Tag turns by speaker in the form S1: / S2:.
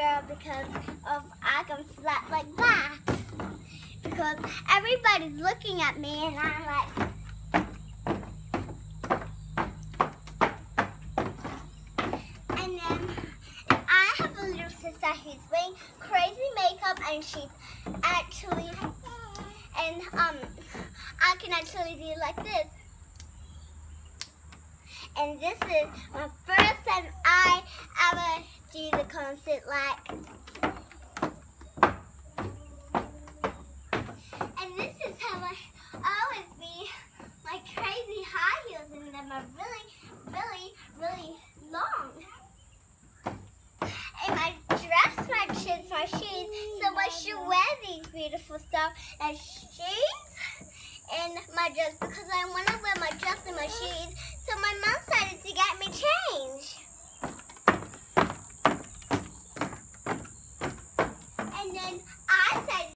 S1: because of I can flat like that. Because everybody's looking at me and I'm like And then I have a little sister who's wearing crazy makeup and she's actually and um I can actually do like this. And this is my first time the like and this is how I always be my crazy high heels and them are really, really, really long. And my dress matches my shoes, so I should wear these beautiful stuff and shoes and my dress because I want to wear my dress and my